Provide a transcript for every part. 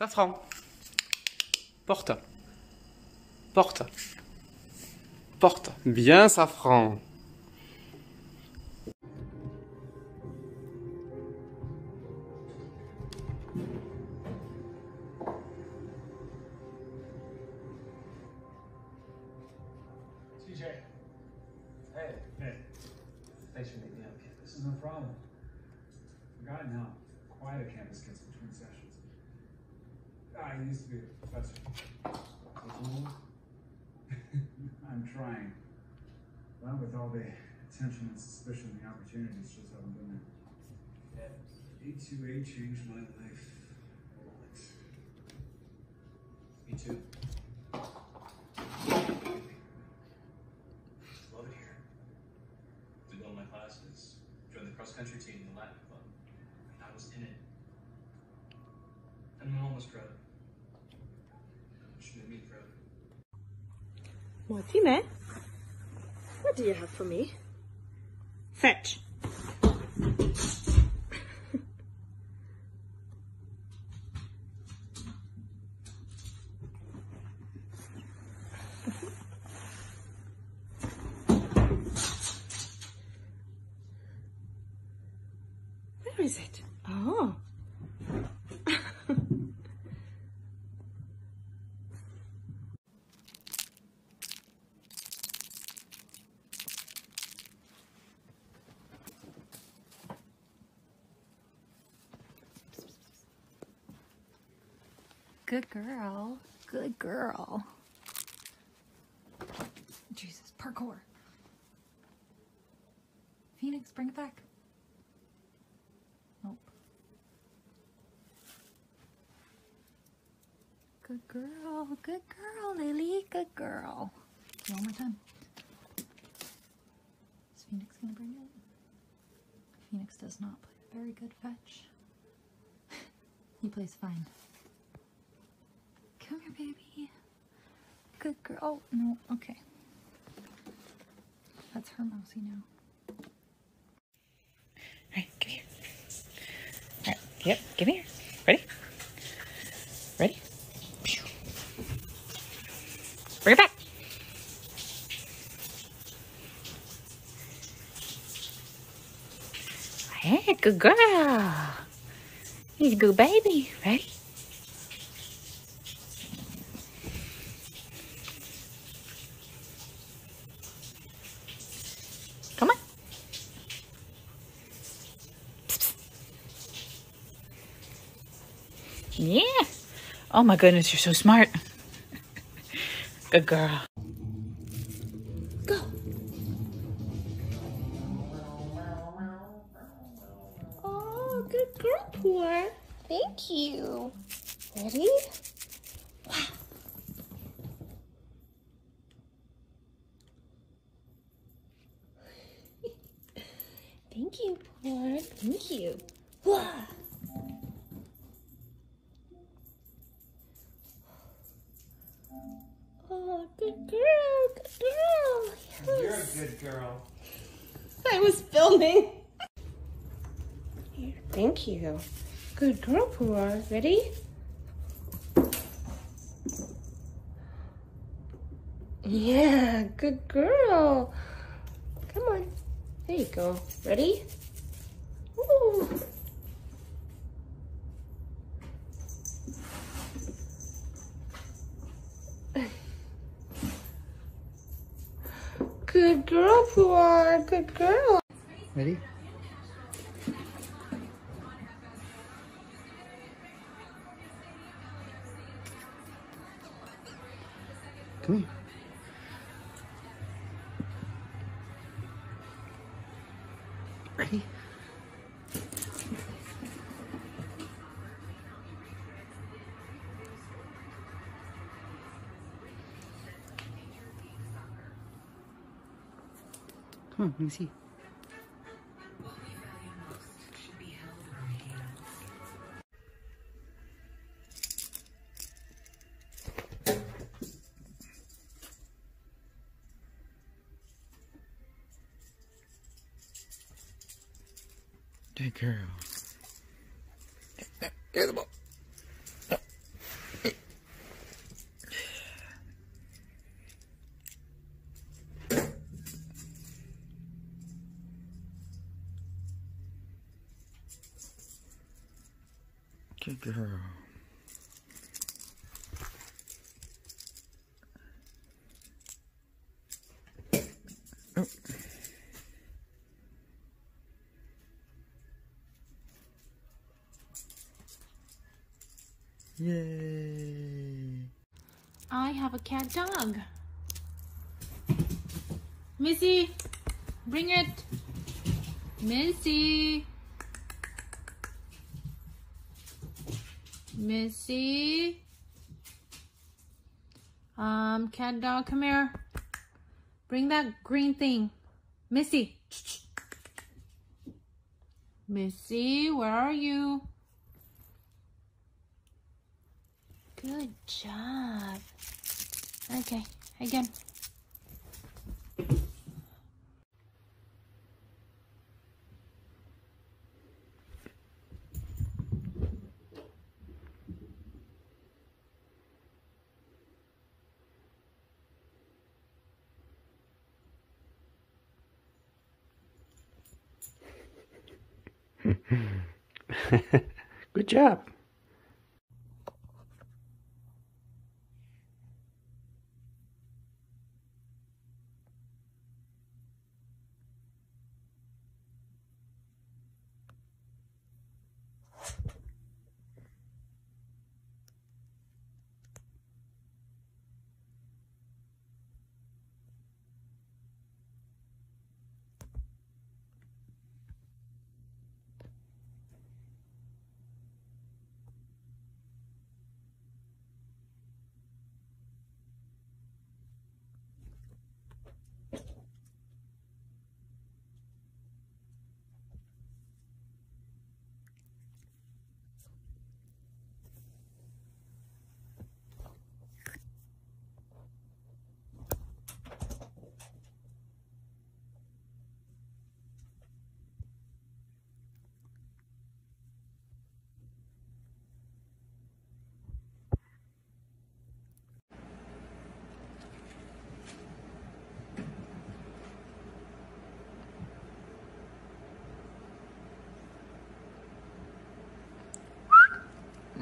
Safran. Porte. Porte. Porte. Bien, Safran. TJ. Hey. Hey. Thanks for meeting me up. This is no problem. Forgotten how quiet a campus gets between sessions. Ah, I used to be a professor. I'm trying. Well, with all the attention and suspicion, the opportunities just haven't been there. A2A changed my life. a lot. Me too. Love it here. Did well in my classes. Joined the cross country team, the Latin club. I was in it. And I'm almost proud. Which made me proud. Martine, what do you have for me? Fetch. Where is it? Oh. Good girl. Good girl. Jesus, parkour. Phoenix, bring it back. Nope. Good girl. Good girl, Lily. Good girl. One more time. Is Phoenix gonna bring it? Phoenix does not play very good fetch. he plays fine. Come here, baby. Good girl. Oh, no. Okay. That's her mousy now. Alright, give here. Alright, yep, give me here. Ready? Ready? Bring it back. Hey, good girl. He's a good baby. Ready? Come on. Yeah. Oh my goodness, you're so smart. Good girl. Go. Oh, good girl, Pooh. Thank you. Ready? Wow. Thank you, Pooh. Thank you. Wow. Thank you. Good girl, Pooh. Ready? Yeah, good girl. Come on. There you go. Ready? Ooh. Good girl, Pooh. Good girl. Ready? Come here. Ready? Come on, let me see. Girl. Get the ball. Good girl. Oh. Yay! I have a cat dog. Missy, bring it. Missy. Missy. Um, cat dog, come here. Bring that green thing. Missy. Missy, where are you? Good job. Okay, again. Good job.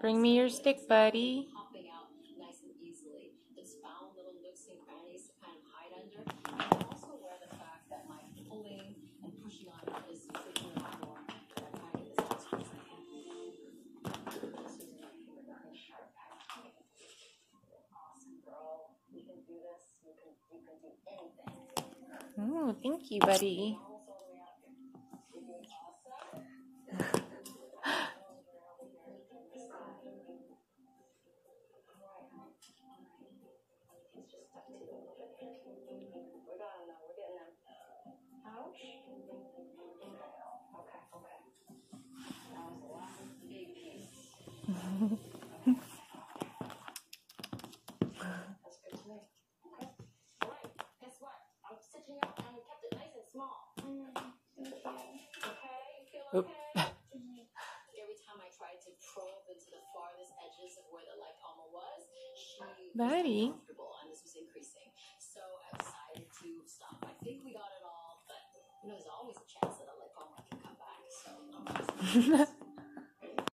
can, me your stick, anything. Oh, thank you, buddy. Oop. Every time I tried to probe into the farthest edges of where the lipoma was, she Buddy. was uncomfortable and this was increasing. So I decided to stop. I think we got it all, but you know, there's always a chance that a lipoma can come back. So